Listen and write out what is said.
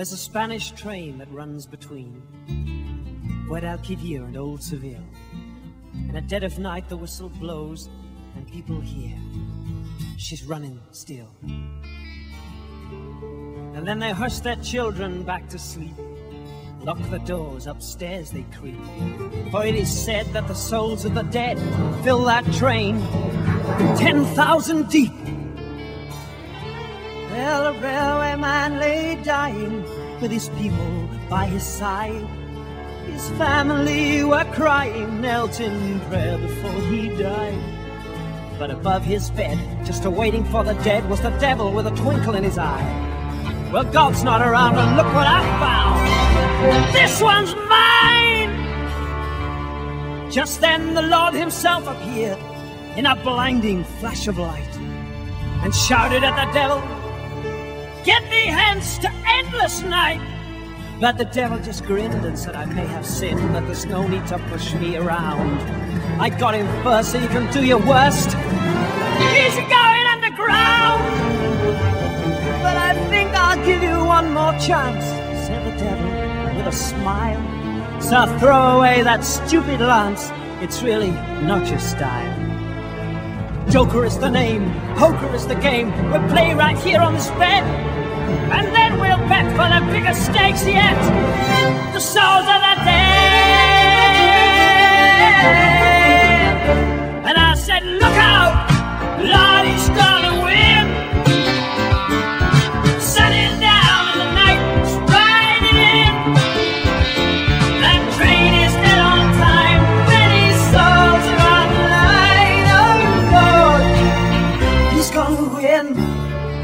There's a Spanish train that runs between Guadalquivir and Old Seville. And at dead of night the whistle blows and people hear she's running still. And then they hush their children back to sleep. Lock the doors, upstairs they creep. For it is said that the souls of the dead fill that train 10,000 deep. Well, a railway man dying with his people by his side. His family were crying, knelt in prayer before he died. But above his bed, just awaiting for the dead, was the devil with a twinkle in his eye. Well, God's not around, and look what I found. This one's mine! Just then the Lord Himself appeared in a blinding flash of light and shouted at the devil, Get thee hence to endless night! But the devil just grinned and said, I may have sinned, but there's no need to push me around. I got him first, so you can do your worst. He's going underground! But I think I'll give you one more chance, said the devil with a smile. So throw away that stupid lance, it's really not your style. Joker is the name, poker is the game. We'll play right here on this bed. And then we'll bet for the bigger stakes yet. The souls of the. again.